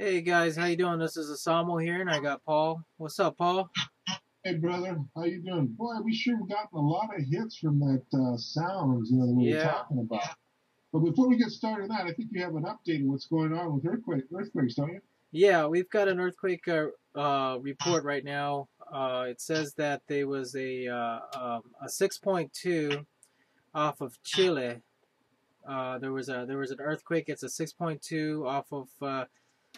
Hey guys, how you doing? This is Isamu here, and I got Paul. What's up, Paul? Hey brother, how you doing? Boy, we sure have gotten a lot of hits from that uh, sounds you know, that we Yeah. were talking about. But before we get started on that, I think you have an update on what's going on with earthquake, earthquakes, don't you? Yeah, we've got an earthquake uh, uh, report right now. Uh, it says that there was a uh, um, a 6.2 off of Chile. Uh, there was a there was an earthquake. It's a 6.2 off of uh,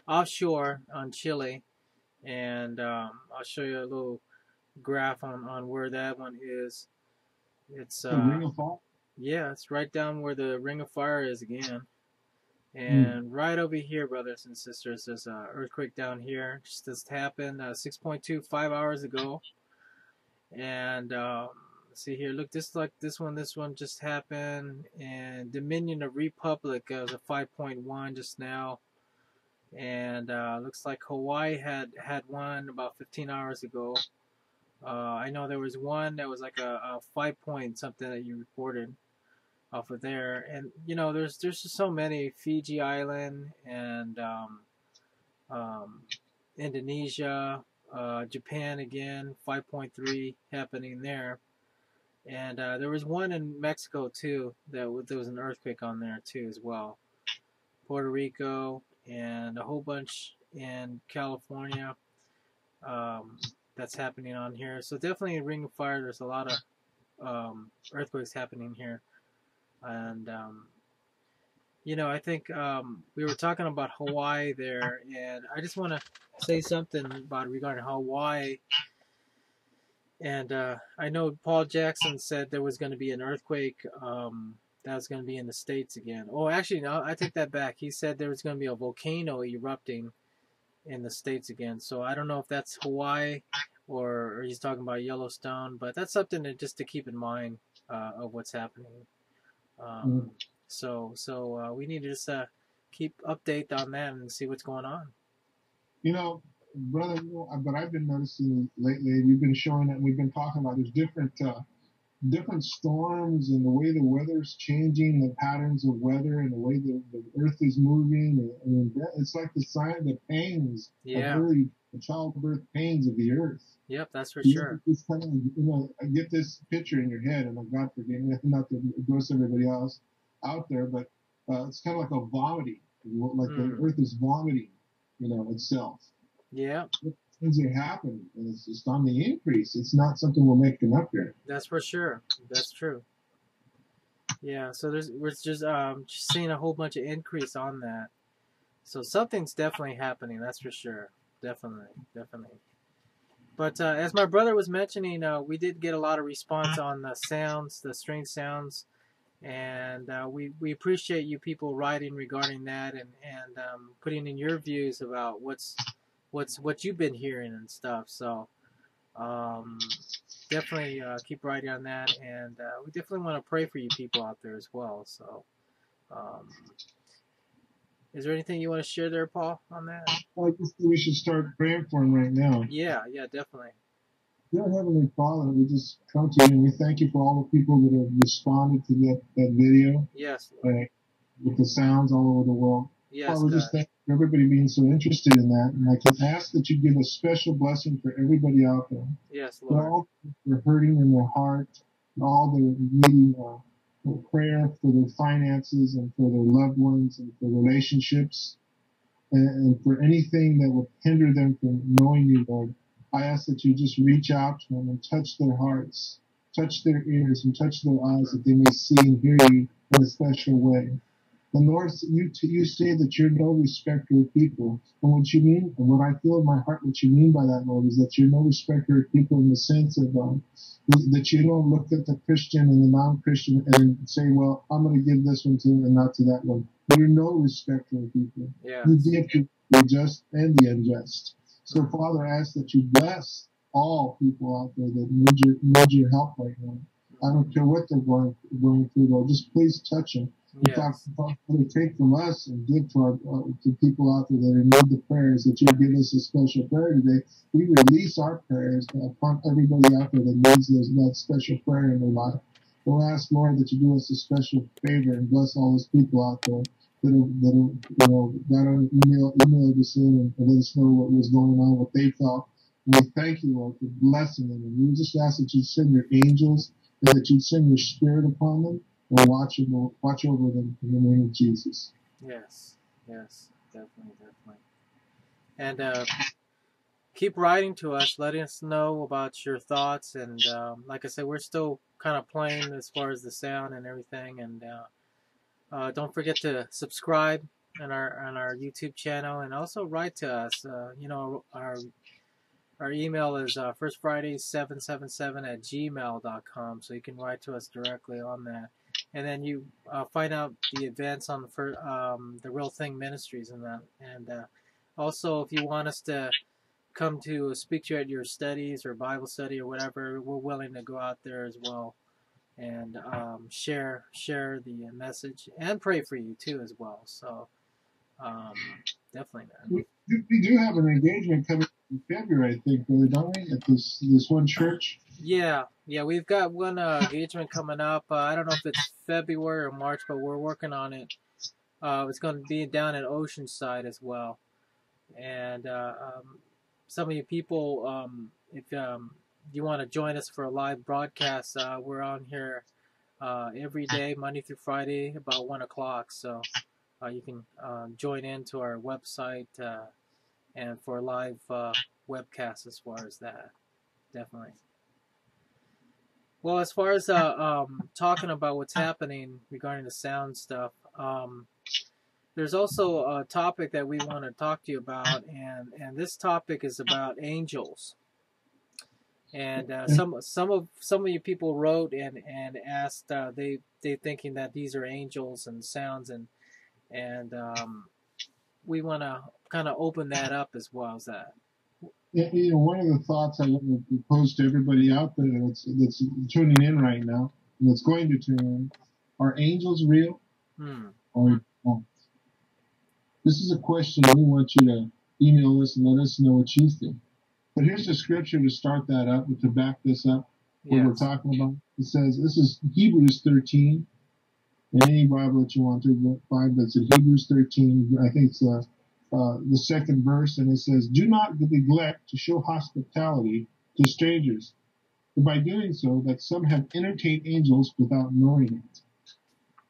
offshore on Chile, and um, I'll show you a little graph on, on where that one is. It's The uh, Ring of Fall. Yeah, it's right down where the Ring of Fire is again. And right over here, brothers and sisters, there's an earthquake down here. Just just happened uh, 6.2 five hours ago. And um, see here, look, this like this one, this one just happened. And Dominican Republic uh, was a 5.1 just now. And uh, looks like Hawaii had had one about 15 hours ago. Uh, I know there was one that was like a, a five point something that you reported off of there, and you know there's there's just so many. Fiji Island and um, um, Indonesia, uh, Japan again, 5.3 happening there, and uh, there was one in Mexico too that there was an earthquake on there too as well, Puerto Rico and a whole bunch in California. Um, that's happening on here. So definitely in Ring of Fire, there's a lot of um, earthquakes happening here, and um, you know I think um, we were talking about Hawaii there, and I just want to say something about regarding Hawaii. And uh, I know Paul Jackson said there was going to be an earthquake um, that was going to be in the states again. Oh, actually, no, I take that back. He said there was going to be a volcano erupting in the states again. So I don't know if that's Hawaii or, or he's talking about Yellowstone, but that's something to, just to keep in mind uh, of what's happening. Um, So so uh, we need to just uh, keep update on that and see what's going on. You know, brother, you know, but I've been noticing lately, you've been showing that we've been talking about there's different uh, different storms and the way the weather's changing, the patterns of weather and the way the, the earth is moving. And, and it's like the sign, the pains Yeah. of early the childbirth pains of the earth. Yep, that's for You sure. It's kind of, you know, I get this picture in your head, and God forgive me, not to gross everybody else out there, but uh, it's kind of like a vomiting, like the Mm. earth is vomiting, you know, itself. Yeah, Things are happening, and it's just on the increase. It's not something we're making up here. that's for sure. That's true. Yeah, so there's we're just um just seeing a whole bunch of increase on that. So something's definitely happening. That's for sure. Definitely, definitely. But uh, as my brother was mentioning, uh, we did get a lot of response on the sounds, the strange sounds, and uh, we we appreciate you people writing regarding that and and um, putting in your views about what's what's what you've been hearing and stuff. So um, definitely uh, keep writing on that, and uh, we definitely want to pray for you people out there as well. So. Um, is there anything you want to share there, Paul, on that? Well, I just think we should start praying for him right now. Yeah, yeah, definitely. Dear Heavenly Father, we just come to you and we thank you for all the people that have responded to that, that video Yes, uh, with the sounds all over the world. yes, Father, God. just thank everybody being so interested in that. And I can ask that you give a special blessing for everybody out there. yes, Lord. All are hurting in their heart, and all that are needing uh, for prayer for their finances and for their loved ones and for relationships and, and for anything that would hinder them from knowing you, Lord. I ask that you just reach out to them and touch their hearts, touch their ears, and touch their eyes that they may see and hear you in a special way. And Lord, you, you say that you're no respecter of people. And what you mean, and what I feel in my heart, what you mean by that, Lord, is that you're no respecter of people in the sense of um, that you don't look at the Christian and the non-Christian and say, well, I'm going to give this one to and not to that one. You're no respecter of people. Yeah, You give to the just and the unjust. So, Father, I ask that you bless all people out there that need your, need your help right now. I don't care what they're going, going through, Lord. Just please touch them. Yes, Father, take from us and give to our to people out there that are need the prayers that you give us a special prayer today. We release our prayers upon everybody out there that needs those, that special prayer in their life. We'll ask, Lord, that you do us a special favor and bless all those people out there that have, that have, you know, got on email, emailed us in and let us know what was going on, what they felt. And we thank you, Lord, for blessing them. And we just ask that you send your angels and that you send your spirit upon them and watch, watch over them in the name of Jesus. Yes, yes, definitely, definitely. And uh, keep writing to us, letting us know about your thoughts. And um, like I said, we're still kind of playing as far as the sound and everything. And uh, uh, don't forget to subscribe on our on our YouTube channel and also write to us. Uh, you know, our our email is uh, firstfriday777 at gmail.com, so you can write to us directly on that. And then you uh, find out the events on the first, um, the Real Thing Ministries and that. And uh, also, if you want us to come to speak to you at your studies or Bible study or whatever, we're willing to go out there as well and um, share share the message and pray for you too as well. So um, definitely, man. We, we do have an engagement coming in February, I think, really, don't we? At this this one church. Yeah, yeah, we've got one uh, engagement coming up. Uh, I don't know if it's February or March, but we're working on it. Uh, it's going to be down at Oceanside as well, and uh, um, some of you people, um, if um, you want to join us for a live broadcast, uh, we're on here uh, every day, Monday through Friday, about one o'clock. So uh, you can um, join into our website uh, and for live webcasts as far as that, definitely. Well, as far as uh, um, talking about what's happening regarding the sound stuff, um, there's also a topic that we want to talk to you about, and and this topic is about angels. And uh, some some of some of you people wrote and and asked uh, they they thinking that these are angels and sounds and and um, we want to kind of open that up as well as that. You know, one of the thoughts I want to pose to everybody out there that's that's tuning in right now and that's going to tune in: Are angels real? Hmm. Or not? This is a question we want you to email us and let us know what you think. But here's the scripture to start that up, to back this up, what Yes. we're talking about. It says, this is Hebrews 13. In any Bible that you want to find, that's in Hebrews 13. I think it's uh, uh, the second verse, and it says, Do not neglect to show hospitality to strangers, for by doing so, that some have entertained angels without knowing it.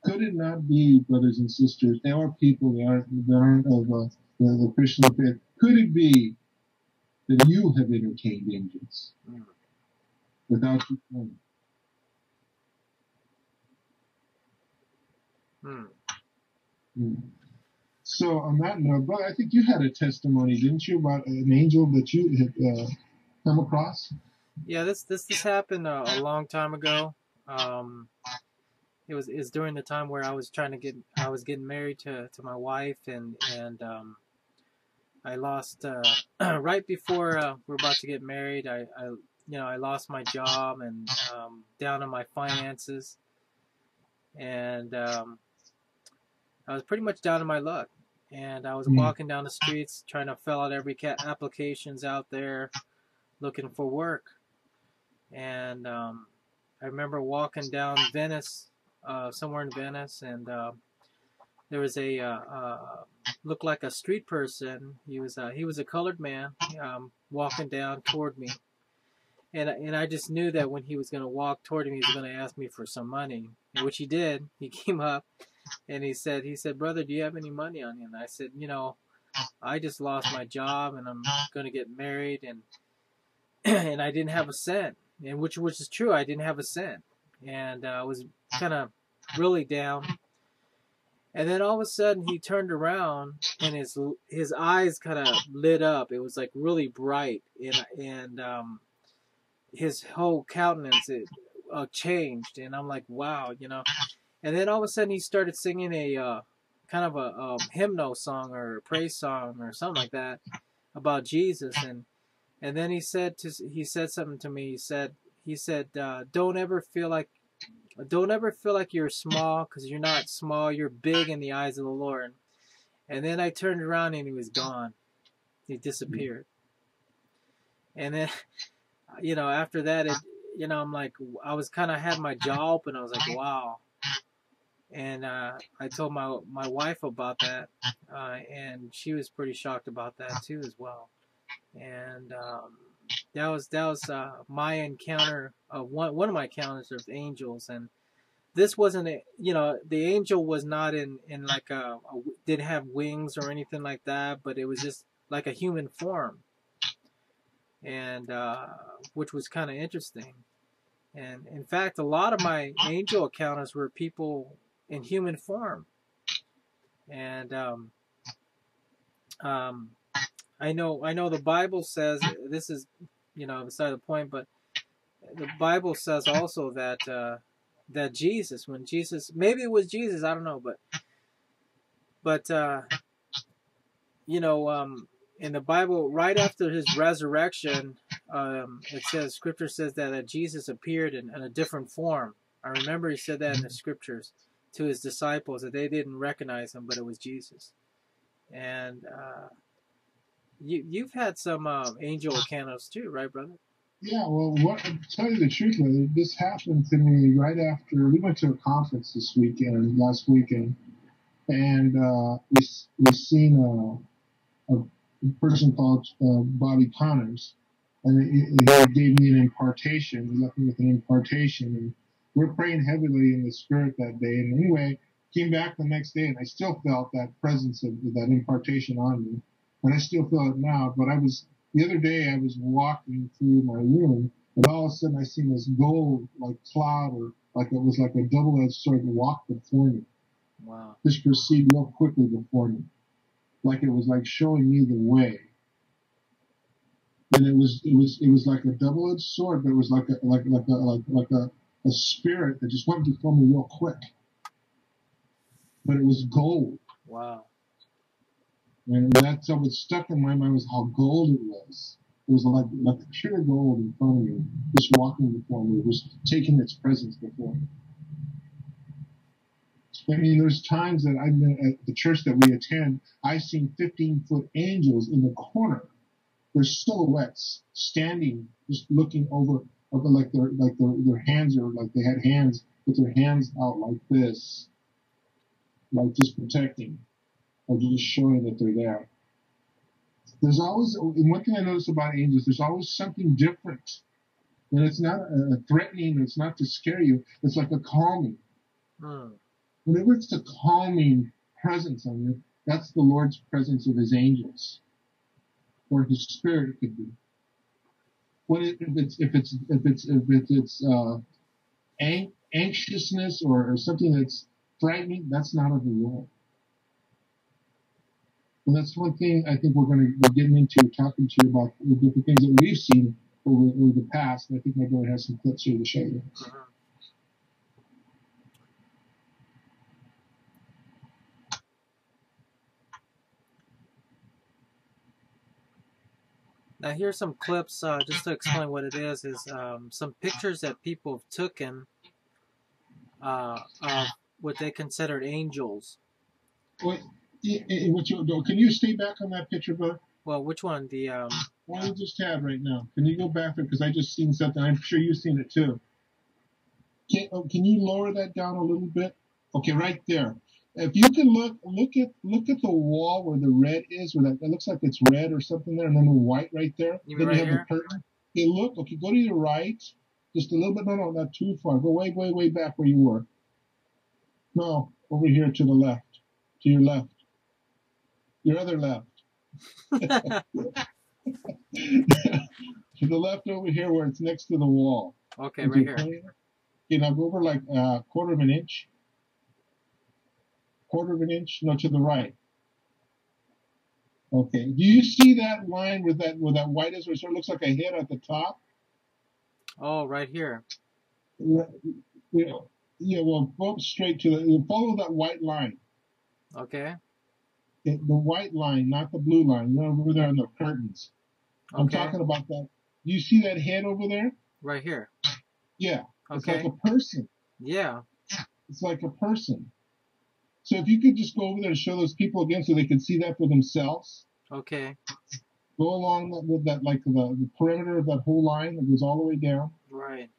Could it not be, brothers and sisters, there are people that aren't, that aren't of uh, the, the Christian faith, could it be that you have entertained angels without you knowing? Hmm. Hmm. So on that note, but I think you had a testimony, didn't you, about an angel that you had uh, come across? Yeah, this this this happened uh, a long time ago. Um, it was is during the time where I was trying to get I was getting married to, to my wife and and um, I lost uh, right before uh, we are about to get married. I, I you know I lost my job and um, down on my finances, and um, I was pretty much down on my luck. And I was Mm. walking down the streets trying to fill out every ca- applications out there, looking for work and um, I remember walking down Venice, uh, somewhere in Venice, and uh, there was a uh, uh, looked like a street person. He was uh, he was a colored man um, walking down toward me, and and I just knew that when he was going to walk toward me, he was going to ask me for some money, which he did. He came up and he said he said, "Brother, do you have any money on you?" And I said, "You know." I just lost my job and I'm going to get married and and I didn't have a cent and which which is true. I didn't have a cent, and uh, I was kind of really down. And then all of a sudden, he turned around, and his his eyes kind of lit up. It was like really bright, and and um, his whole countenance it uh, changed, and I'm like, wow, you know. And then all of a sudden, he started singing a uh, kind of a um, hymnal song or a praise song or something like that about Jesus, and and then he said to he said something to me. He said he said uh, don't ever feel like don't ever feel like you're small because you're not small. You're big in the eyes of the Lord. And then I turned around and he was gone. He disappeared. And then you know after that it you know I'm like I was kind of had my jaw open. I was like wow. And uh, I told my my wife about that, uh, and she was pretty shocked about that too as well. And um, that was that was uh, my encounter of one one of my encounters of angels, and this wasn't a, you know the angel was not in in like a, a didn't have wings or anything like that, but it was just like a human form, and uh, which was kind of interesting. And in fact, a lot of my angel encounters were people in human form. And um, um, I know I know the Bible says this is you know beside the point, but the Bible says also that uh, that Jesus, when Jesus, maybe it was Jesus, I don't know, but but uh, you know, um, in the Bible, right after his resurrection, um, it says Scripture says that, that Jesus appeared in, in a different form. I remember he said that in the Scriptures to his disciples that they didn't recognize him, but it was Jesus. And uh, you you've had some uh, angel encounters too, right, brother? Yeah, well, what, to tell you the truth, brother, this happened to me right after we went to a conference this weekend, last weekend, and uh, we we seen a, a person called uh, Bobby Connors, and he gave me an impartation. He left me with an impartation, we're praying heavily in the spirit that day. And anyway, came back the next day and I still felt that presence of that impartation on me. And I still feel it now. But I was, the other day I was walking through my room and all of a sudden I seen this gold like cloud or like it was like a double-edged sword walk before me. Wow. Just proceed real quickly before me. Like it was like showing me the way. And it was, it was, it was like a double-edged sword, but it was like a, like, like a, like, like a, a spirit that just went before me real quick. But it was gold. Wow. And that's what stuck in my mind was how gold it was. It was like like pure gold in front of me, just walking before me, just taking its presence before me. I mean, there's times that I've been at the church that we attend, I've seen 15 foot angels in the corner. Their silhouettes standing, just looking over like their like their their hands are like they had hands with their hands out like this, like just protecting or just showing that they're there. There's always and one thing I notice about angels, there's always something different. And it's not a threatening, it's not to scare you, it's like a calming. Hmm. Whenever it's a calming presence on you, that's the Lord's presence of his angels. Or his spirit could be when it, if it's if it's if it's if it's uh, ang- anxiousness or, or something that's frightening, that's not of the Lord. And that's one thing I think we're going to be getting into talking to you about the different things that we've seen over, over the past. And I think my brother has some clips here to show you. Mhm. Now here's some clips uh, just to explain what it is. Is um, some pictures that people have taken uh, of what they considered angels. Wait, eh, eh, what you, can you stay back on that picture, brother? Well, which one? The um, What you just had right now? Can you go back there? Because I just seen something. I'm sure you've seen it too. Can, oh, can you lower that down a little bit? Okay, right there. If you can look, look at look at the wall where the red is, where that it looks like it's red or something there, and then the white right there. You then mean you right have the curtain. Okay, look. Okay, go to your right, just a little bit. No, no, not too far. Go way, way, way back where you were. No, over here to the left, to your left, your other left. to the left over here where it's next to the wall. okay, With right here. Okay, now go over like a quarter of an inch. Quarter of an inch, no, to the right. Okay. Do you see that line with that where that white is, where it sort of looks like a head at the top? Oh, right here. Yeah, yeah, yeah, well, go straight to the, follow that white line. Okay. The white line, not the blue line. You know, over there on the curtains. I'm Okay. talking about that. Do you see that head over there? Right here. Yeah. Okay. It's like a person. Yeah. It's like a person. So if you could just go over there and show those people again so they could see that for themselves. Okay. Go along that, with that, like the, the perimeter of that whole line that goes all the way down. Right.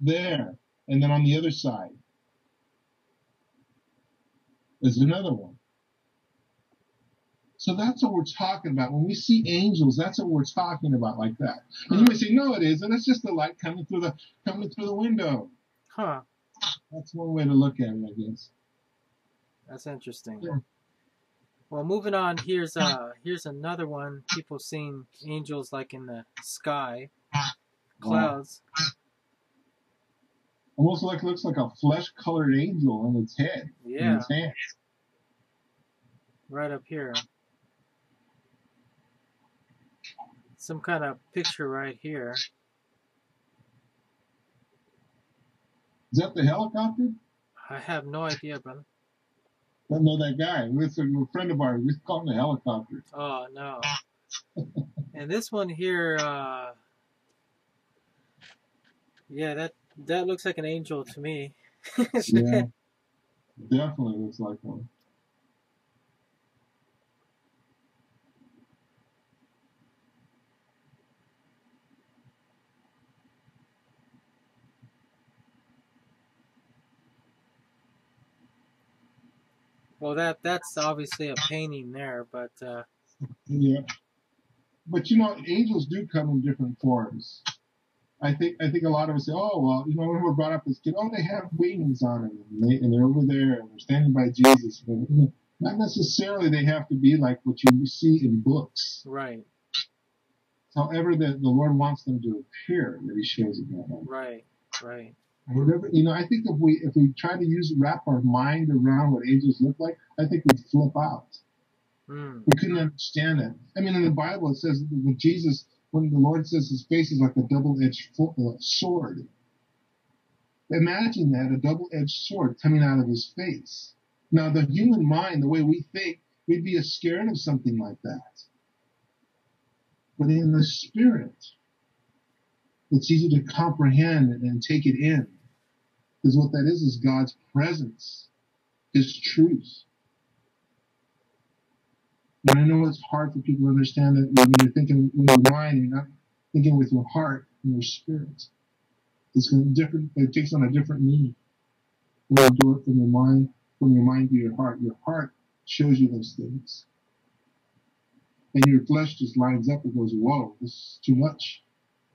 There. And then on the other side. is another one. So that's what we're talking about. When we see angels, that's what we're talking about like that. And you hmm. may say, no, it isn't. It's just the light coming through the coming through the window. Huh. That's one way to look at it, I guess. That's interesting. Yeah. Well, moving on. Here's uh here's another one. People seeing angels like in the sky, clouds. Almost like looks like a flesh colored angel on its head. In Yeah, its hands. right up here. Some kind of picture right here. Is that the helicopter? I have no idea, brother. Don't know that guy. It's a friend of ours. We call him the helicopter. Oh no. and this one here, uh, yeah, that that looks like an angel to me. Yeah. Definitely looks like one. Well, that that's obviously a painting there, but uh, Yeah. But you know, angels do come in different forms. I think I think a lot of us say, oh well, you know, when we're brought up as kids, oh they have wings on them, and, they, and they're over there and they're standing by Jesus. But, you know, not necessarily they have to be like what you see in books. right, However, the, the Lord wants them to appear, that He shows it way. right, right. Whatever you know, I think if we if we try to use wrap our mind around what angels look like, I think we'd flip out. Mm, We couldn't understand it. I mean, in the Bible, it says that when Jesus, when the Lord says his face is like a double-edged uh, sword. Imagine that, a double-edged sword coming out of his face. Now, the human mind, the way we think, we'd be scared of something like that. But in the spirit, it's easy to comprehend and take it in. Because what that is, is God's presence, His truth. And I know it's hard for people to understand that when you're thinking with your mind, you're not thinking with your heart and your spirit. It's different. It takes on a different meaning. When you do it from your mind, from your mind to your heart, your heart shows you those things, and your flesh just lines up and goes, "Whoa, this is too much."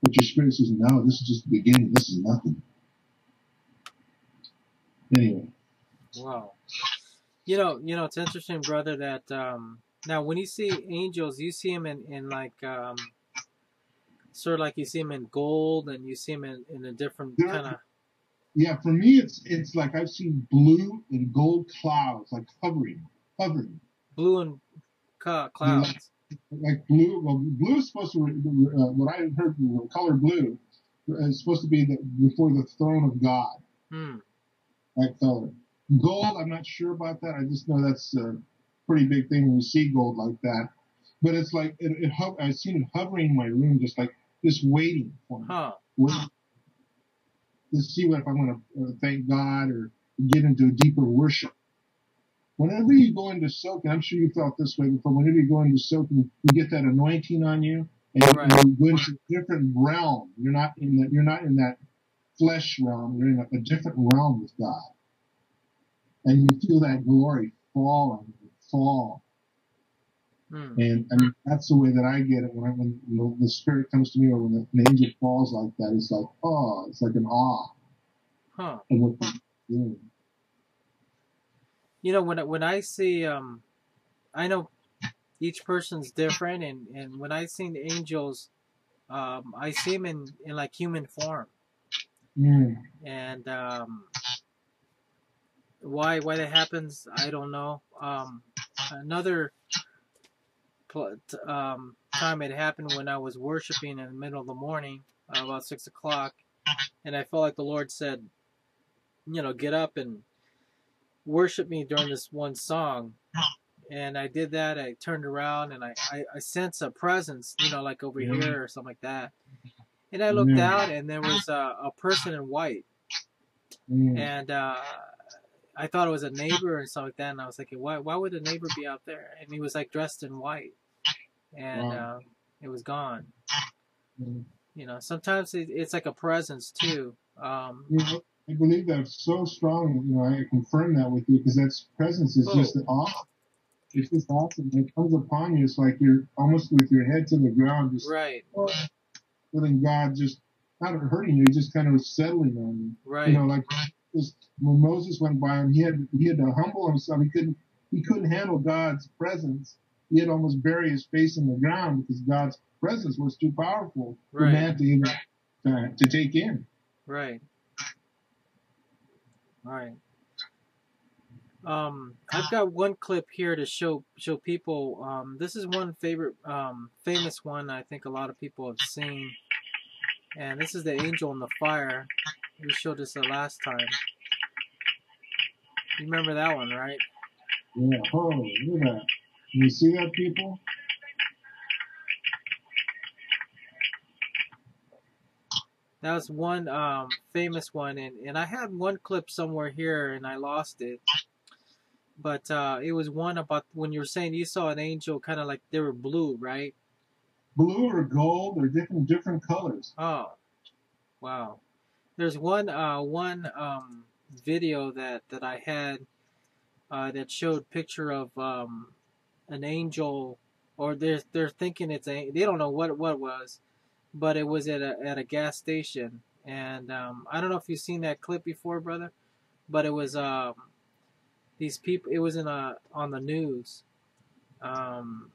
But your spirit says, "No, this is just the beginning. This is nothing." Anyway, wow. You know, you know, it's interesting, brother. That um, now when you see angels, you see them in in like um, sort of like you see them in gold, and you see them in in a different kind of yeah, for me, it's it's like I've seen blue and gold clouds, like hovering, hovering. blue and ca- clouds. like blue. Well, blue is supposed to. Uh, what I heard, the color blue is supposed to be the, before the throne of God. Hmm. That color. Gold, I'm not sure about that. I just know that's a pretty big thing when you see gold like that. But it's like it. it ho- I've seen it hovering in my room, just like just waiting for me. Huh. Waiting to see what if I'm going to uh, thank God or get into a deeper worship. Whenever you go into soaking, I'm sure you felt this way before. Whenever you go into soaking, you get that anointing on you, and Right. you go into a different realm. You're not in that. You're not in that flesh realm. You're in a, a different realm with God, and you feel that glory fall on you, fall. Hmm. And I mean, that's the way that I get it when I, when the, the spirit comes to me, or when the, an angel falls like that. It's like, oh, it's like an awe Huh. of what they're doing. You know, when when I see um, I know each person's different, and and when I see the angels, um, I see them in in like human form, Mm. and um, why why that happens, I don't know. Um, another um, time it happened when I was worshiping in the middle of the morning, uh, about six o'clock, and I felt like the Lord said, you know, get up and worship me during this one song. And I did that. I turned around and I, I, I sense a presence, you know, like over Yeah. here or something like that. And I looked Yeah. out and there was a, a person in white. Mm. And uh, I thought it was a neighbor and stuff like that. And I was thinking, why, why would a neighbor be out there? And he was like dressed in white. And Wow. uh, it was gone. Mm. You know, sometimes it, it's like a presence too. Um, You know, I believe that's so strong. You know, I confirm that with you because that presence is Oh. just awesome. It's just awesome. It comes upon you. It's like you're almost with your head to the ground, just Right, feeling God just not hurting you, just kind of settling on you. right, You know, like just when Moses went by him, he had he had to humble himself. He couldn't he couldn't handle God's presence. He had almost bury his face in the ground because God's presence was too powerful for Right. man to even uh, to take in. right, right. Um, I've got one clip here to show show people. Um, this is one favorite, um, famous one. I think a lot of people have seen, and this is the angel in the fire. We showed this the last time. You remember that one, right? Yeah. Oh, look at that. You see that, people? That was one um, famous one, and, and I had one clip somewhere here, and I lost it. But uh, it was one about when you were saying you saw an angel, kind of like they were blue, right? Blue or gold or different different colors. Oh, wow. There's one uh, one um, video that, that I had uh, that showed picture of um, an angel, or they're they're thinking it's a they don't know what what it was, but it was at a at a gas station, and um, I don't know if you've seen that clip before, brother, but it was um, these people. It was in a on the news, um,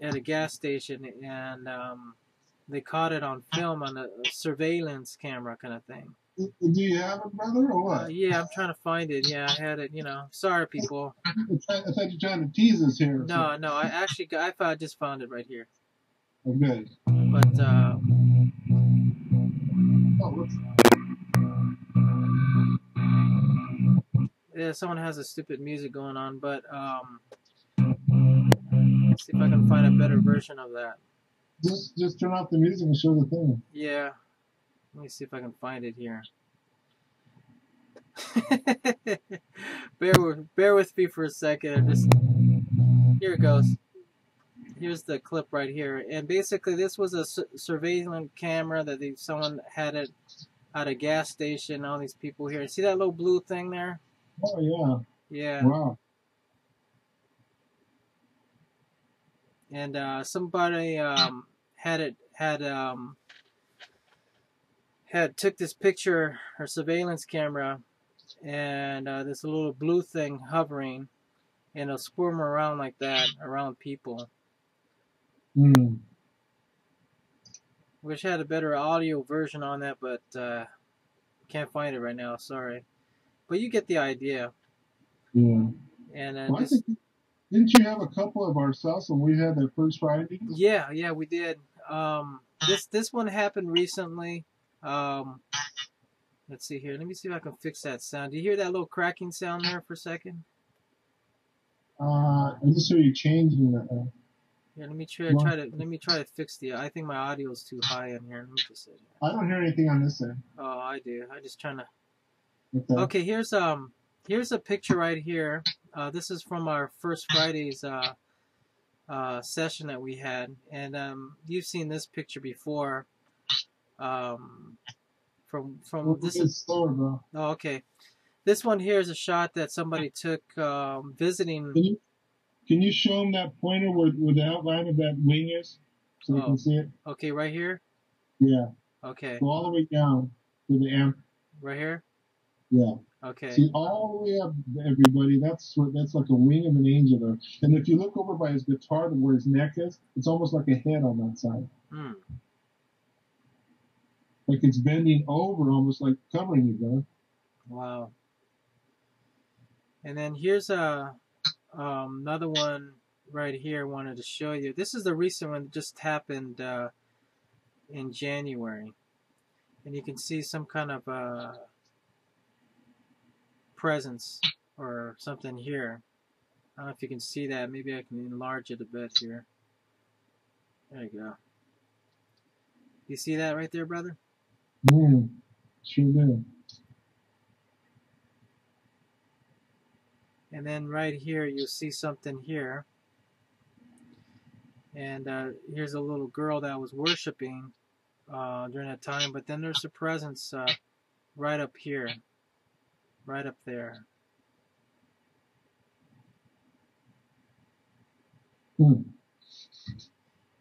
at a gas station, and um, they caught it on film on a surveillance camera kind of thing. Do you have it, brother, or Uh, what? yeah, I'm trying to find it. Yeah, I had it. You know, sorry people. I thought you were trying to tease us here. No, no, I actually got, I just found it right here. Oh, good. But uh, Oh, what's, yeah, someone has a stupid music going on. But um, see if I can find a better mm. version of that. just just turn off the music and show the thing. Yeah, let me see if I can find it here. bear with bear with me for a second. I'm just here it goes. Here's the clip right here, and basically this was a su- surveillance camera that they, someone had it at a gas station. All these people here. See that little blue thing there? Oh yeah. Yeah. Wow. And uh, somebody um, had it had um, had took this picture or surveillance camera and uh, this little blue thing hovering and it'll squirm around like that around people Mm. wish I had a better audio version on that but uh, can't find it right now sorry but you get the idea Yeah. and uh, Well, just, didn't you have a couple of ourselves when we had that first Friday? Yeah, yeah, we did. Um, this this one happened recently. Um, let's see here. Let me see if I can fix that sound. Do you hear that little cracking sound there for a second? Uh, I just saw you changing. Uh, Here, let me try try to let me try to fix the. I think my audio is too high in here. Let me just. I don't hear anything on this end. Oh, I do. I'm just trying to. Okay. Okay, here's um here's a picture right here. Uh, this is from our first Friday's uh, uh, session that we had, and um, you've seen this picture before. Um, from from this is slower, bro. Oh, okay. This one here is a shot that somebody took um, visiting. Can you can you show them that pointer where, where the outline of that wing is, so they Oh. can see it? Okay, right here. Yeah. Okay, Go all the way down to the amp. right here. Yeah. Okay. See all the way up, everybody. That's that's like a wing of an angel there. And if you look over by his guitar to where his neck is, it's almost like a head on that side. Hmm. Like it's bending over, almost like covering you, bro. Wow. And then here's a um, another one right here. I wanted to show you. This is the recent one that just happened uh, in January, and you can see some kind of uh, presence or something here. I don't know if you can see that. Maybe I can enlarge it a bit here. There you go. You see that right there, brother? Mm, sure do. And then right here, you'll see something here. And uh, here's a little girl that was worshiping uh, during that time. But then there's a presence uh, right up here. Right up there. Hmm.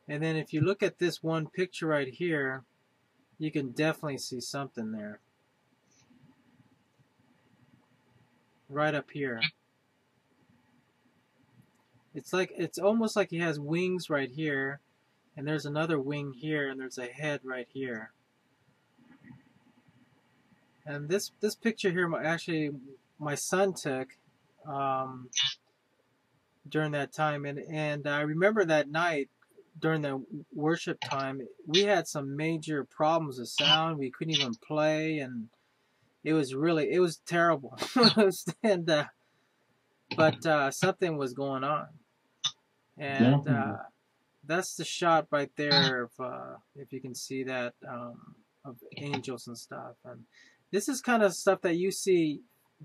And then if you look at this one picture right here, you can definitely see something there. Right up here. It's like it's almost like he has wings right here, and there's another wing here, and there's a head right here. And this this picture here, actually, my son took um, during that time, and and I remember that night during the worship time, we had some major problems with sound. We couldn't even play, and it was really it was terrible. and uh, but uh, something was going on. And uh, that's the shot right there of, uh, if you can see that um, of angels and stuff. And this is kind of stuff that you see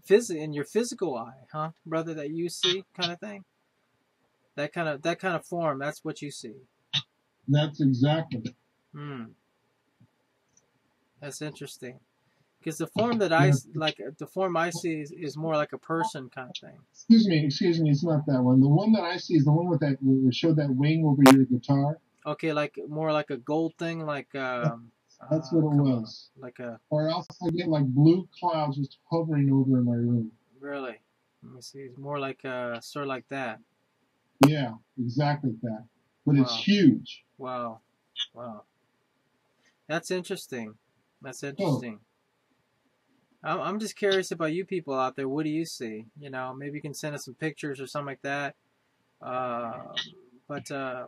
phys- in your physical eye huh brother that you see kind of thing that kind of that kind of form that's what you see that's exactly hmm that's interesting because the form that I like, the form I see is, is, more like a person kind of thing. Excuse me, excuse me, it's not that one. The one that I see is the one with that showed that wing over your guitar. Okay, like more like a gold thing, like um. That's uh, what it was. Like a. Or else I get like blue clouds just hovering over in my room. Really? Let me see. It's more like a sort of like that. Yeah, exactly that. But wow. it's huge. Wow, wow. That's interesting. That's interesting. Oh. I'm just curious about you people out there. What do you see? You know, maybe you can send us some pictures or something like that. Uh, but uh,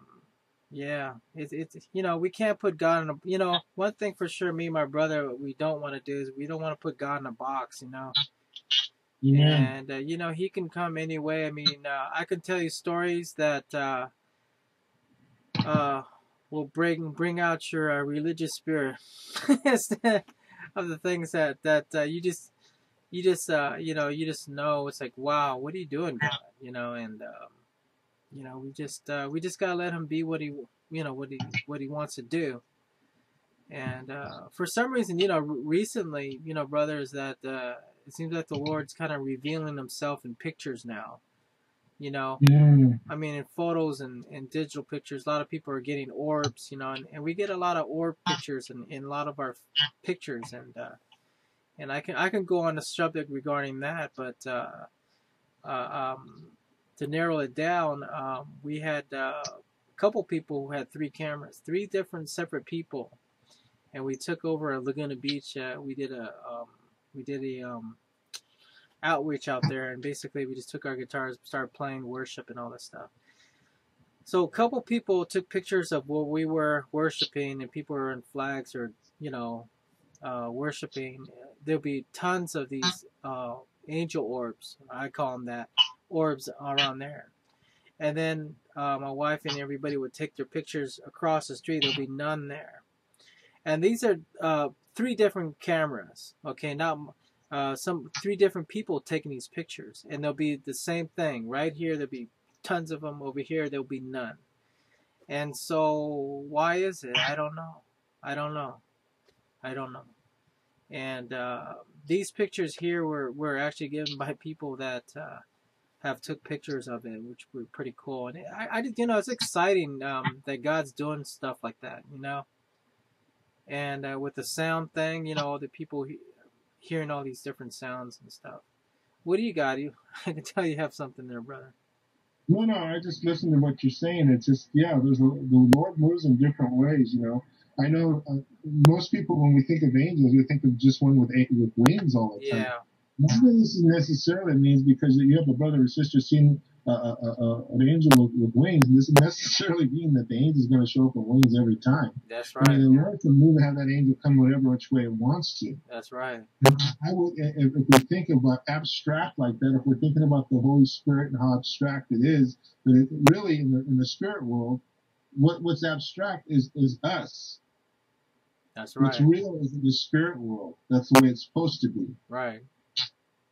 yeah, it's it's you know we can't put God in a you know one thing for sure. Me and my brother, we don't want to do is we don't want to put God in a box. You know. Yeah. And uh, you know he can come any way. I mean, uh, I can tell you stories that uh, uh, will bring bring out your uh, religious spirit. of the things that that uh, you just you just uh, you know you just know it's like wow what are you doing God you know and um, you know we just uh, we just gotta let him be what he you know what he what he wants to do and uh, for some reason you know recently you know brothers that uh, it seems like the Lord's kind of revealing himself in pictures now you know mm. i mean in photos and, and digital pictures a lot of people are getting orbs you know and, and we get a lot of orb pictures in, in a lot of our pictures and uh, and i can i can go on the subject regarding that but uh, uh, um, to narrow it down um, we had uh, a couple people who had three cameras three different separate people and we took over laguna beach uh, we did a um, we did a um, outreach out there, and basically we just took our guitars, started playing worship and all that stuff. So a couple people took pictures of where we were worshiping, and people were in flags or you know uh, worshiping. There'll be tons of these uh, angel orbs. I call them that orbs around there. And then uh, my wife and everybody would take their pictures across the street. There'll be none there. And these are uh, three different cameras. Okay, not uh, some three different people taking these pictures, and there'll be the same thing right here. There'll be tons of them over here. There'll be none. And so, why is it? I don't know. I don't know. I don't know. And uh, these pictures here were, were actually given by people that uh, have took pictures of it, which were pretty cool. And I, I just, you know, it's exciting um, that God's doing stuff like that, you know. And uh, with the sound thing, you know, all the people hearing all these different sounds and stuff. What do you got? You, I can tell you have something there, brother. No, no, I just listen to what you're saying. It's just, yeah, there's a, the Lord moves in different ways, you know. I know uh, most people, when we think of angels, we think of just one with with wings all the time. Yeah. This necessarily means because you have a brother or sister seeing uh, uh, an angel with, with, wings doesn't necessarily mean that the angel is going to show up with wings every time. That's right. I mean, the Lord can move and have that angel come whatever which way it wants to. That's right. I would, if, if we think about abstract like that, if we're thinking about the Holy Spirit and how abstract it is, but it, really in the in the spirit world, what what's abstract is is us. That's right. What's real is the spirit world. That's the way it's supposed to be. Right.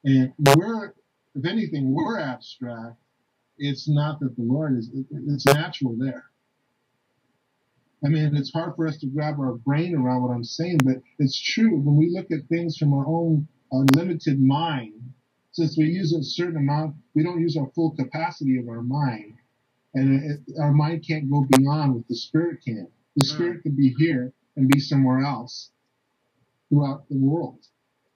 And we're, if anything, we're abstract it's not that the Lord is, it's natural there. I mean, it's hard for us to grab our brain around what I'm saying, but it's true. When we look at things from our own a limited mind, since we use a certain amount, we don't use our full capacity of our mind, and it, our mind can't go beyond what the spirit can. The Mm. spirit can be here and be somewhere else throughout the world.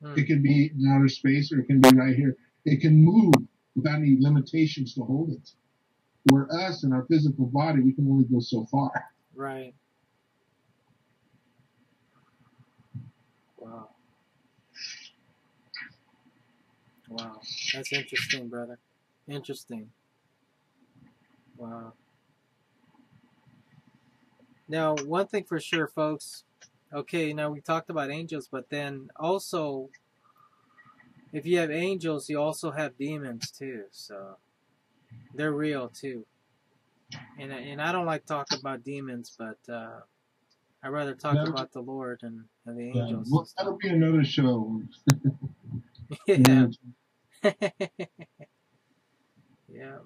Mm. It can be in outer space or it can be right here. It can move without any limitations to hold it. Where us and our physical body, we can only go so far. Right. Wow. Wow. That's interesting, brother. Interesting. Wow. Now, one thing for sure, folks. Okay, now we talked about angels, but then also, if you have angels, you also have demons too. So they're real too. And and I don't like talking about demons, but uh, I rather talk about the Lord and, and the Yeah, angels. well, that'll be another show. yeah. yeah.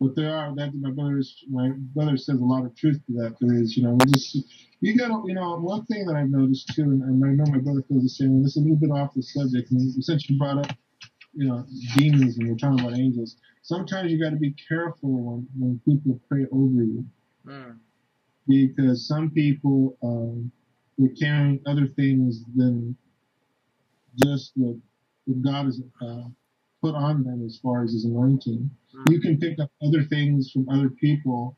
But there are that my brother's my brother says a lot of truth to that. There is, you know, we just you gotta you know, one thing that I've noticed too, and, and I know my brother feels the same way, this is a little bit off the subject, and since you brought up, you know, demons and we're talking about angels, sometimes you gotta be careful when, when people pray over you. Mm. because some people um, are carrying other things than just what, what God has uh, put on them as far as His anointing. Mm. You can pick up other things from other people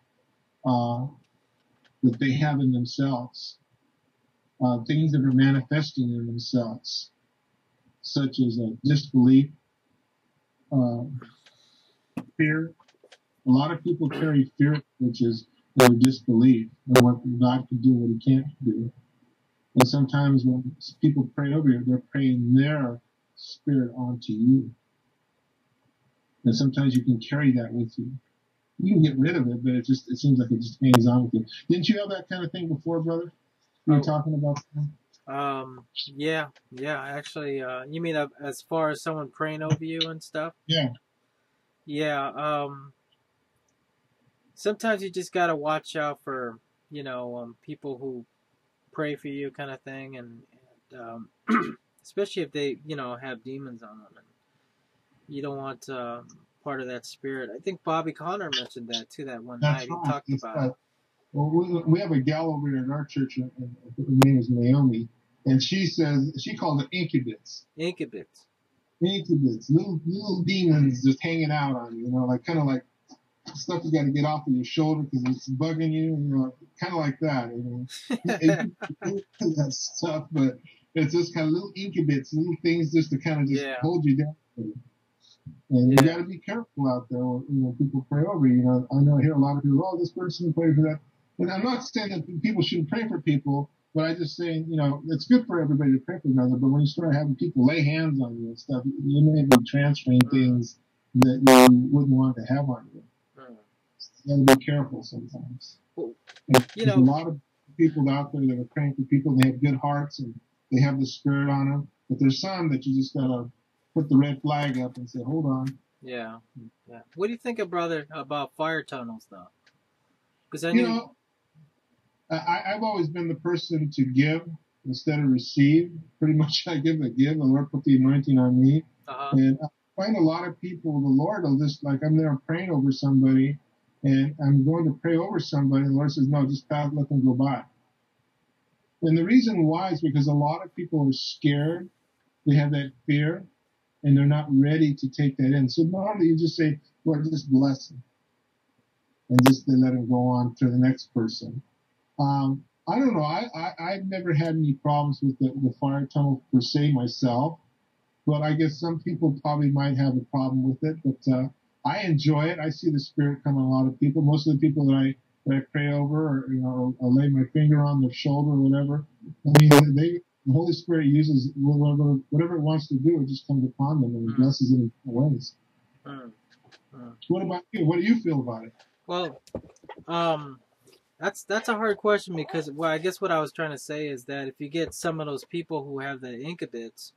uh, that they have in themselves, uh, things that are manifesting in themselves, such as disbelief, uh, fear. A lot of people carry fear, which is their disbelief in what God can do, what He can't do. And sometimes when people pray over you, they're praying their spirit onto you. And sometimes you can carry that with you. You can get rid of it, but it just it seems like it just hangs on with you. Didn't you have that kind of thing before, brother? You were Oh. talking about that? Um. Yeah. Yeah. Actually, uh, you mean uh, as far as someone praying over you and stuff? Yeah. Yeah. Um. Sometimes you just gotta watch out for you know um, people who pray for you, kind of thing, and, and um, especially if they you know have demons on them, and you don't want um, part of that spirit. I think Bobby Conner mentioned that too. That one That's night he talked That's about. right. it. Well, we, we have a gal over here in our church, and, and her name is Naomi, and she says she calls it incubus. Incubus. Incubus, little little demons just hanging out on you, you know, like kind of like stuff you got to get off of your shoulder because it's bugging you, you know, kind of like that, you know. That stuff, but it's just kind of little incubus, little things just to kind of just Yeah. hold you down. And you got to be careful out there when you know people pray over you. You know, I know I hear a lot of people, oh, this person prayed for that. And I'm not saying that people shouldn't pray for people, but I just saying, you know, it's good for everybody to pray for another. But when you start having people lay hands on you and stuff, you may be transferring things that you wouldn't want to have on you. Mm. You got to be careful sometimes. Well, you there's know- a lot of people out there that are praying for people. They have good hearts and they have the spirit on them. But there's some that you just gotta put the red flag up and say, hold on. Yeah, yeah. What do you think, of, brother, about fire tunnels, though? Because I You know, I, I've always been the person to give instead of receive. Pretty much, I give and give. The Lord put the anointing on me, uh and I find a lot of people. The Lord will just like I'm there praying over somebody, and I'm going to pray over somebody. And the Lord says, "No, just pass, let them go by." And the reason why is because a lot of people are scared. They have that fear, and they're not ready to take that in. So normally you just say, "Lord, just bless them," and just they let them go on to the next person. Um, I don't know. I, I I've never had any problems with the, the fire tunnel per se myself, but I guess some people probably might have a problem with it. But uh, I enjoy it. I see the spirit come on a lot of people. Most of the people that I that I pray over, or you know, or, or lay my finger on their shoulder or whatever. I mean, they the Holy Spirit uses whatever whatever it wants to do. It just comes upon them and Mhm. blesses them in different ways. Mm. What about you? What do you feel about it? Well, um, that's that's a hard question because well, I guess what I was trying to say is that if you get some of those people who have the incubits,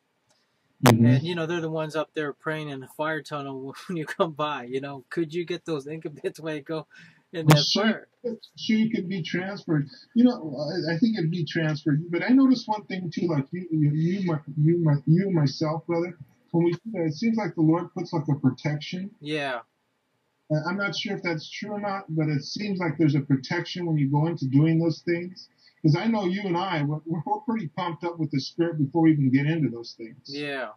and you know they're the ones up there praying in the fire tunnel when you come by, you know, could you get those incubits when you go in that She, fire. she could be transferred. You know, I, I think it'd be transferred. But I noticed one thing too, like you, you, you, my, you, my, you, myself, brother. When we do that, it seems like the Lord puts like a protection. Yeah, I'm not sure if that's true or not, but it seems like there's a protection when you go into doing those things. Because I know you and I, we're, we're pretty pumped up with the Spirit before we even get into those things. yeah,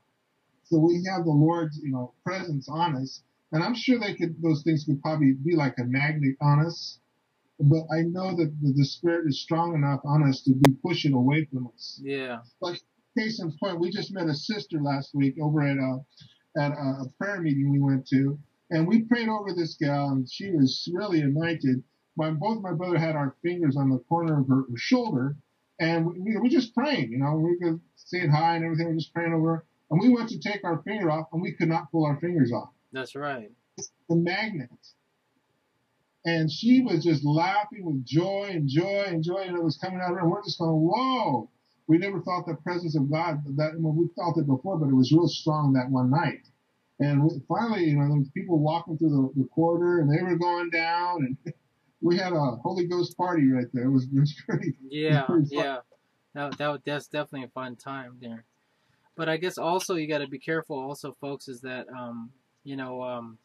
So we have the Lord's, you know, presence on us, and I'm sure they could; those things could probably be like a magnet on us. But I know that the, the Spirit is strong enough on us to be pushing away from us. yeah. Like case in point, we just met a sister last week over at uh, a at a, prayer meeting we went to, and we prayed over this gal, and she was really anointed. My both my brother had our fingers on the corner of her, her shoulder, and we, we were just praying. You know, we were saying hi and everything. We were just praying over her. And we went to take our finger off, and we could not pull our fingers off. That's right. The magnet. And she was just laughing with joy and joy and joy, and it was coming out of her. And we're just going, whoa. We never thought the presence of God, that well, we felt it before, but it was real strong that one night. And we, finally, you know, there was people walking through the, the corridor, and they were going down, and we had a Holy Ghost party right there. It was, it was pretty. Yeah, pretty yeah. That, that that's definitely a fun time there. But I guess also you got to be careful, also, folks, is that um, you know, um,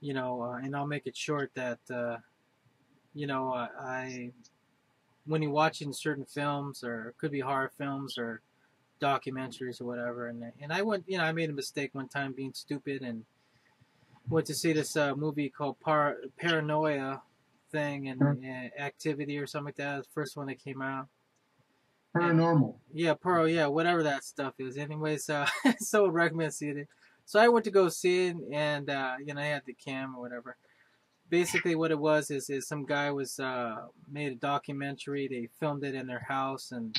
you know, uh, and I'll make it short that uh, you know, uh, I when you're watching certain films or it could be horror films or documentaries or whatever, and and I went, you know, I made a mistake one time being stupid and went to see this uh, movie called Par- Paranoia thing and, Sure. and Activity or something like that. The first one that came out. Paranormal. Yeah, Pearl, yeah, whatever that stuff is. Anyways, uh, so recommend seeing it. So I went to go see it, and uh, you know, I had the cam or whatever. Basically, what it was is, is some guy was uh, made a documentary. They filmed it in their house and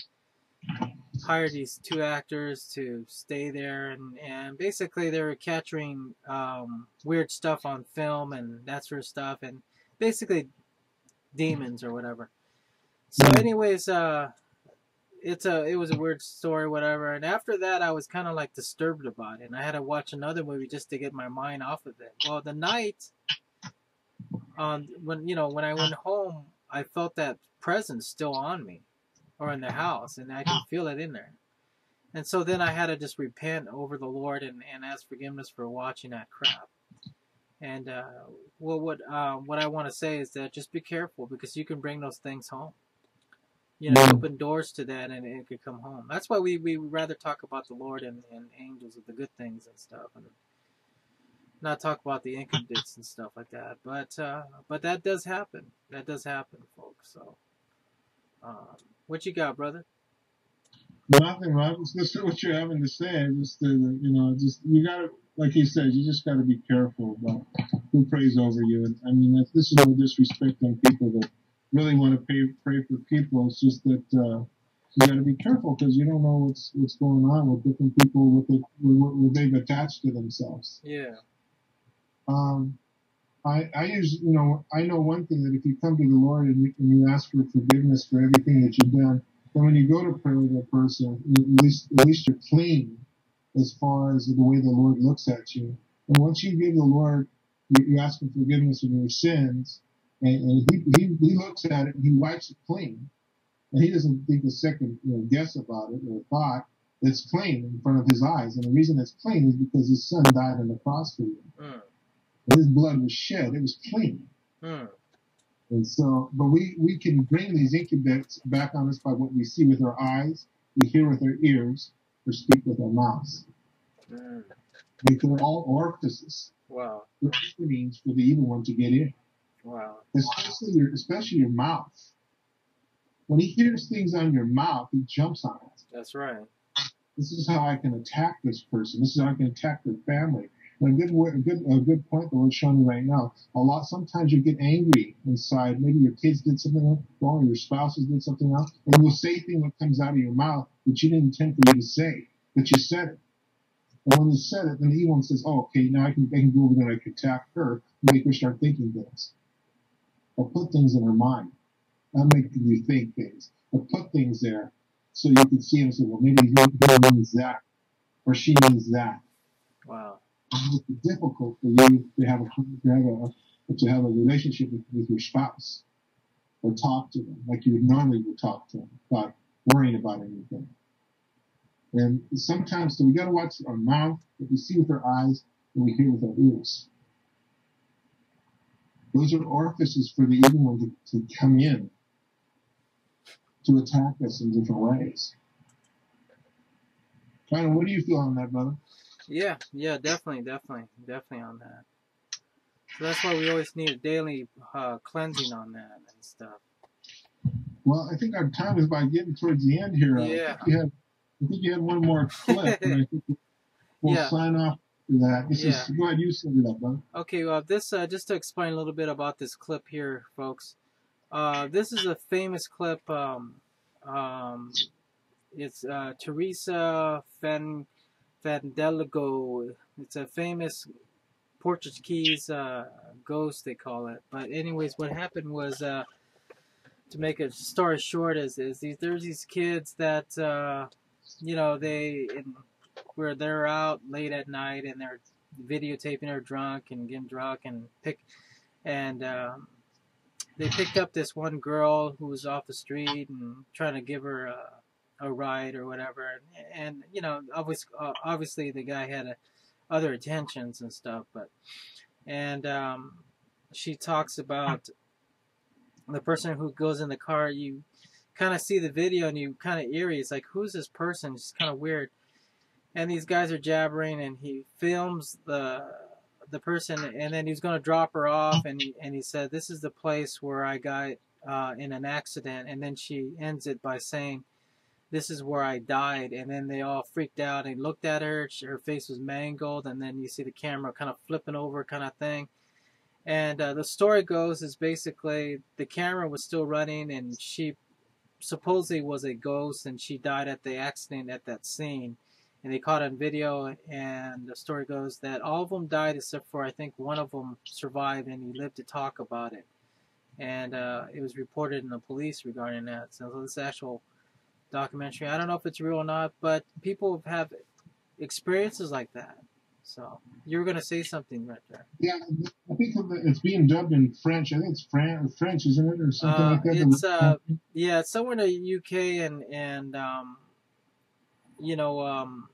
hired these two actors to stay there, and, and basically they were capturing um, weird stuff on film and that sort of stuff, and basically demons or whatever. So, Mm. anyways, uh, it's a it was a weird story, whatever. And after that, I was kind of like disturbed about it, and I had to watch another movie just to get my mind off of it. Well, the night, um, when you know when I went home, I felt that presence still on me, or in the house, and I could feel it in there. And so then I had to just repent over the Lord and, and ask forgiveness for watching that crap. And uh, well, what uh, what I want to say is that just be careful because you can bring those things home. You know, Mm. open doors to that, and it could come home. That's why we we rather talk about the Lord and, and angels of the good things and stuff, and not talk about the incubits and stuff like that. But uh, but that does happen. That does happen, folks. So, um, what you got, brother? Nothing, right? Just listen to what you're having to say. Just, uh, you know, just, you gotta, like he said, you just gotta be careful about who prays over you. And I mean, if this is no disrespect on people that really want to pray, pray for people. It's just that, uh, you gotta be careful because you don't know what's, what's going on with different people with it, what, what they've attached to themselves. Yeah. Um, I, I use, you know, I know one thing that if you come to the Lord and you, and you ask for forgiveness for everything that you've done, then when you go to pray with that person, at least, at least you're clean as far as the way the Lord looks at you. And once you give the Lord, you, you ask him forgiveness of your sins, and, and he, he, he looks at it and he wipes it clean. And he doesn't think a second you know, guess about it or thought. It's clean in front of his eyes. And the reason it's clean is because his son died on the cross for you Mm. his blood was shed. It was clean. Mm. And so, but we, we can bring these incubates back on us by what we see with our eyes, we hear with our ears, or speak with our mouths. Mm. Because they're all orifices. Wow. They're openings for the evil one to get in. Wow. Especially your, especially your mouth. When he hears things on your mouth, he jumps on it. That's right. This is how I can attack this person. This is how I can attack their family. And a good, a good, a good point that we're showing you right now. A lot, sometimes you get angry inside. Maybe your kids did something wrong, or your spouses did something wrong, and you'll say things that comes out of your mouth that you didn't intend for you to say, but you said it. And when you said it, then the evil one says, "Oh, okay, now I can, I can go over there and I can attack her, and make her start thinking things, or put things in her mind. I'm making you think things, or put things there, so you can see and say, well, maybe he he means that, or she means that." Wow. it makes it difficult for you to have a to have a, to have a relationship with, with your spouse or talk to them like you would normally would talk to them without worrying about anything. And sometimes, so we got to watch our mouth, what we see with our eyes, and we hear with our ears. Those are orifices for the evil one to, to come in, to attack us in different ways. China, what do you feel on that, brother? Yeah, yeah, definitely, definitely, definitely on that. So that's why we always need a daily uh, cleansing on that and stuff. Well, I think our time is by getting towards the end here. Yeah. I think you had, I think you have one more clip, and I think we'll Yeah. sign off that. This Yeah. is go ahead, you set it up, brother. Okay, well, this uh, just to explain a little bit about this clip here, folks. Uh, this is a famous clip. Um, um, it's uh, Teresa Fan Fandeligo. It's a famous Portuguese uh, ghost, they call it. But anyways, what happened was, uh, to make a story short, is is these there's these kids that uh, you know they in, where they're out late at night and they're videotaping her drunk and getting drunk and pick and um, they picked up this one girl who was off the street and trying to give her a, a ride or whatever. And, and you know obviously, uh, obviously the guy had a, other intentions and stuff but and um, she talks about the person who goes in the car you kind of see the video and you kind of eerie. It's like who's this person? It's kind of weird and these guys are jabbering and he films the the person and then he's going to drop her off and he, and he said this is the place where I got uh, in an accident and then she ends it by saying this is where I died and then they all freaked out and looked at her She- her face was mangled and then you see the camera kind of flipping over kind of thing. And uh, the story goes is basically the camera was still running and she supposedly was a ghost and she died at the accident at that scene and they caught on video and the story goes that all of them died except for i think one of them survived and he lived to talk about it. And uh, it was reported in the police regarding that. So this actual documentary. I don't know if it's real or not but people have experiences like that. So you were going to say something right there. Yeah, I think it's being dubbed in French. I think it's Fran- French, isn't it, or something Uh, like that? it's, uh, yeah it's somewhere in the uk and and um, you know um,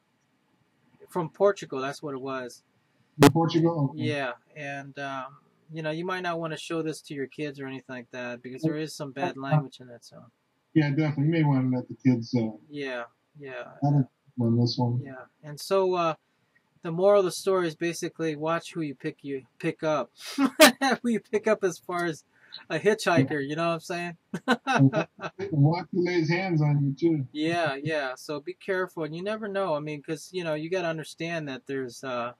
from portugal that's what it was in Portugal. Okay. Yeah, and um, you know, you might not want to show this to your kids or anything like that because there is some bad language in it. So Yeah, definitely. You may want to let the kids uh, yeah, yeah, on this one. yeah. And so uh, the moral of the story is basically watch who you pick you pick up, who you pick up as far as a hitchhiker. You know what I'm saying? Watch who lays hands on you too. yeah, yeah. So be careful, and you never know. I mean, because you know you got to understand that there's uh,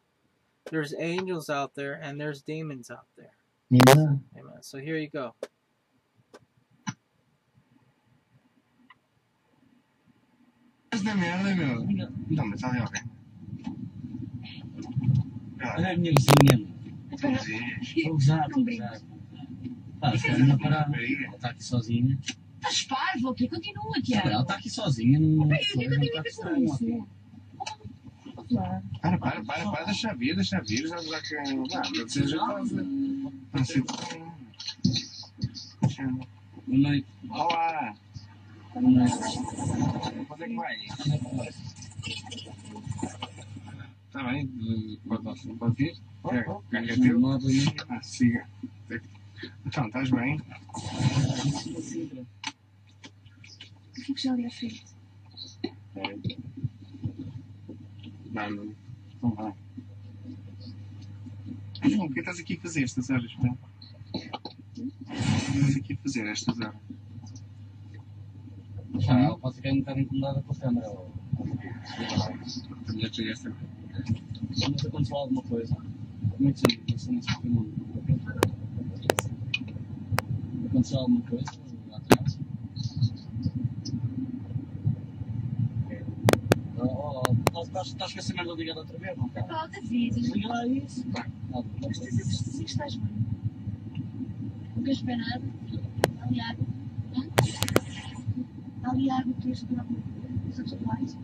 there's angels out there and there's demons out there. Amen. Amen. So here you go. 的 merda, meu. Não, tá. Olha a. Pá, se ela não ela está aqui sozinha. Estás parvo, ok? Continua, Ela Tiago. está aqui sozinha, não Peraí, o que é que eu tenho a ver está com isso? Claro. Para, para, para, para, deixa vir, deixa vir, já já que. Ah, você já tá. Não sei. Boa noite. Olá! Boa noite. Quando é que vai? Tá bem, pode, pode vir? É, é, é teu? Não. Ah, siga. Então, estás bem? Eu fico já ali à frente. Não, então vai. Não, o que estás aqui a fazer estas horas, pá? O que estás aqui a fazer estas horas? Pá, ela pode ficar um bocado incomodada com a câmera. ou- A mulher chega esta. Mas aconteceu alguma coisa. Muito sempre, isso não se. Aconteceu alguma coisa lá atrás? Estás com essa merda ligada outra vez, não, cara? Ah, David. Liga lá isso. Tá então Mas tens a certeza estás bem. Nunca esperado. é Aliado, tu és para os atuais.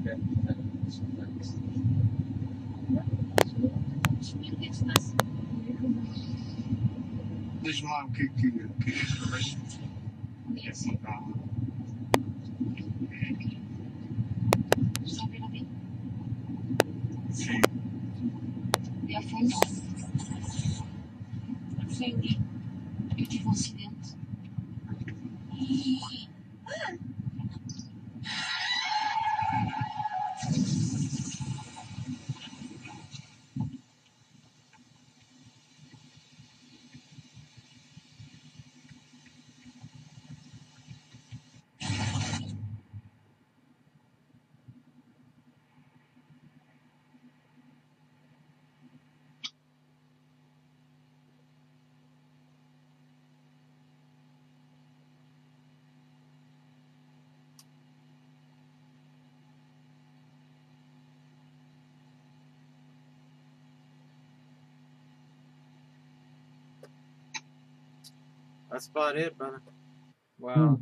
Ok. Não? Diz-me lá o que é que, que, é que, que, que, que, que, que, que, que, que, That's about it, brother. Wow. Hmm.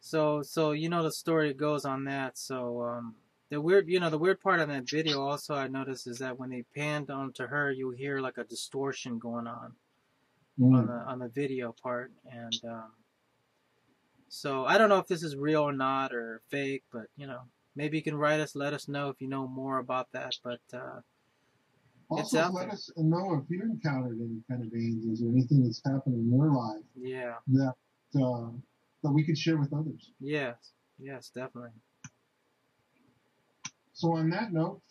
So, so you know the story goes on that. So, um, the weird, you know, the weird part on that video also I noticed is that when they panned onto her, you hear like a distortion going on on Mm. the on the video part, and um, so I don't know if this is real or not or fake, but you know, maybe you can write us, let us know if you know more about that. But uh, It's Also, let there. us know if you encountered any kind of angels or anything that's happened in your life yeah, that uh, that we could share with others. yes, yes, definitely. So on that note,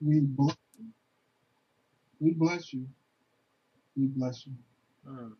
we bl- we bless you. We bless you. Mm.